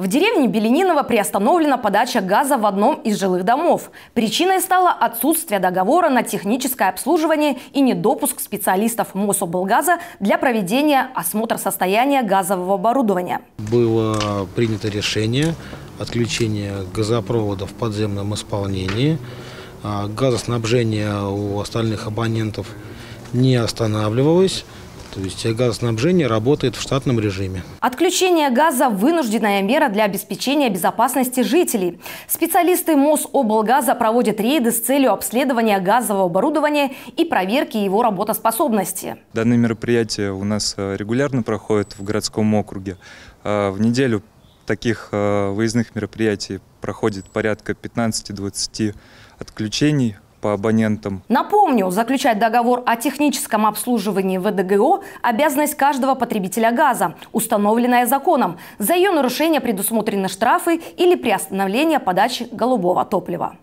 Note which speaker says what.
Speaker 1: В деревне Белениново приостановлена подача газа в одном из жилых домов. Причиной стало отсутствие договора на техническое обслуживание и недопуск специалистов Мособлгаза для проведения осмотра состояния газового оборудования.
Speaker 2: Было принято решение отключения газопровода в подземном исполнении. А Газоснабжение у остальных абонентов не останавливалось. То есть газоснабжение работает в штатном режиме.
Speaker 1: Отключение газа – вынужденная мера для обеспечения безопасности жителей. Специалисты Мособлгаза проводят рейды с целью обследования газового оборудования и проверки его работоспособности.
Speaker 3: Данное мероприятие у нас э, регулярно проходит в городском округе. Э, В неделю таких э, выездных мероприятий проходит порядка 15-20 отключений по абонентам.
Speaker 1: Напомню, заключать договор о техническом обслуживании ВДГО – обязанность каждого потребителя газа, установленная законом. За ее нарушение предусмотрены штрафы или приостановление подачи голубого топлива.